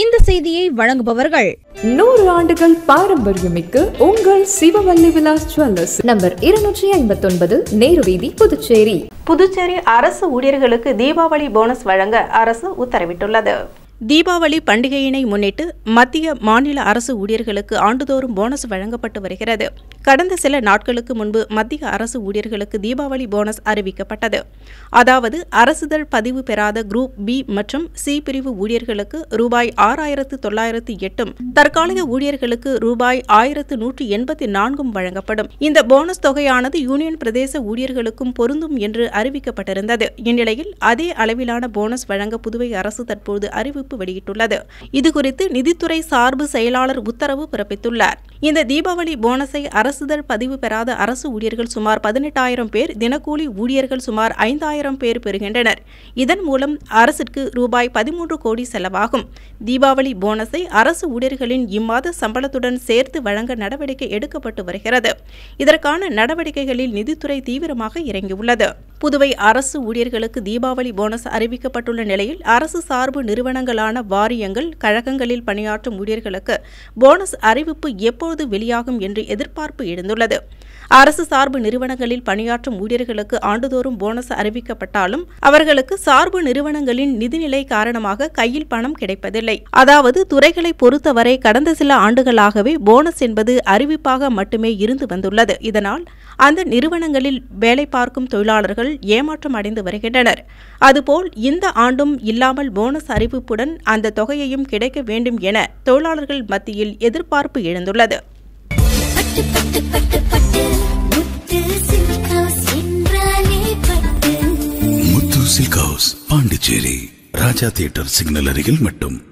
இந்த செய்தியை வழங்குபவர்கள் நூறு ஆண்டுகள் பாரம்பரியமிக்க உங்கள் சிவவல்லி விலாஸ் ஜுவல்லர்ஸ். நம்பர் இருநூற்றி ஐம்பத்தொன்பது நேரு வீதி புதுச்சேரி. புதுச்சேரி அரசு ஊழியர்களுக்கு தீபாவளி போனஸ் வழங்க அரசு உத்தரவிட்டுள்ளது. தீபாவளி பண்டிகையினை முன்னிட்டு மத்திய மாநில அரசு ஊழியர்களுக்கு ஆண்டுதோறும் போனஸ் வழங்கப்பட்டு வருகிறது. கடந்த சில நாட்களுக்கு முன்பு மத்திய அரசு ஊழியர்களுக்கு தீபாவளி போனஸ் அறிவிக்கப்பட்டது. அதாவது அரசுதழ் பதிவு பெறாத குரூப் பி மற்றும் சி பிரிவு ஊழியர்களுக்கு ரூபாய் ஆறாயிரத்து தொள்ளாயிரத்து எட்டும் தற்காலிக ஊழியர்களுக்கு ரூபாய் ஆயிரத்து நூற்றி எண்பத்தி நான்கும் வழங்கப்படும். இந்த போனஸ் தொகையானது யூனியன் பிரதேச ஊழியர்களுக்கும் பொருந்தும் என்று அறிவிக்கப்பட்டிருந்தது. இந்நிலையில் அதே அளவிலான போனஸ் வழங்க புதுவை அரசு தற்போது அறிவிப்பு வெளியிட்டுள்ளது. இதுகுறித்து நிதித்துறை சார்பு செயலாளர் உத்தரவு பிறப்பித்துள்ளார். இந்த தீபாவளி போனஸை அரசுதழ் பதிவு பெறாத அரசு ஊழியர்கள் சுமார் பதினெட்டாயிரம் பேர் தினக்கூலி ஊழியர்கள் சுமார் ஐந்தாயிரம் பேர் பெறுகின்றனர். இதன் மூலம் அரசிற்கு ரூபாய் பதிமூன்று கோடி செலவாகும். தீபாவளி போனஸை அரசு ஊழியர்களின் இம்மாத சம்பளத்துடன் சேர்த்து வழங்க நடவடிக்கை எடுக்கப்பட்டு வருகிறது. இதற்கான நடவடிக்கைகளில் நிதித்துறை தீவிரமாக இறங்கியுள்ளது. புதுவை அரசு ஊழியர்களுக்கு தீபாவளி போனஸ் அறிவிக்கப்பட்டுள்ள நிலையில் அரசு சார்பு நிறுவனங்களான வாரியங்கள் கழகங்களில் பணியாற்றும் ஊழியர்களுக்கு போனஸ் அறிவிப்பு எப்போது வெளியாகும் என்று எதிர்பார்ப்பு எழுந்துள்ளது. அரசு சார்பு நிறுவனங்களில் பணியாற்றும் ஊழியர்களுக்கு ஆண்டுதோறும் போனஸ் அறிவிக்கப்பட்டாலும் அவர்களுக்கு சார்பு நிறுவனங்களின் நிதிநிலை காரணமாக கையில் பணம் கிடைப்பதில்லை. அதாவது துறைகளை பொறுத்தவரை கடந்த சில ஆண்டுகளாகவே போனஸ் என்பது அறிவிப்பாக மட்டுமே இருந்து வந்துள்ளது. இதனால் அந்த நிறுவனங்களில் வேலை பார்க்கும் தொழிலாளர்கள் ஏமாற்றம் அடைந்து வருகின்றனர். அதுபோல் இந்த ஆண்டும் இல்லாமல் போனஸ் அறிவிப்புடன் அந்த தொகையையும் கிடைக்க வேண்டும் என தொழிலாளர்கள் மத்தியில் எதிர்பார்ப்பு எழுந்துள்ளது. முத்து பாண்டிச்சேரி. ராஜா தியேட்டர் சிக்னல் அருகில் மட்டும்.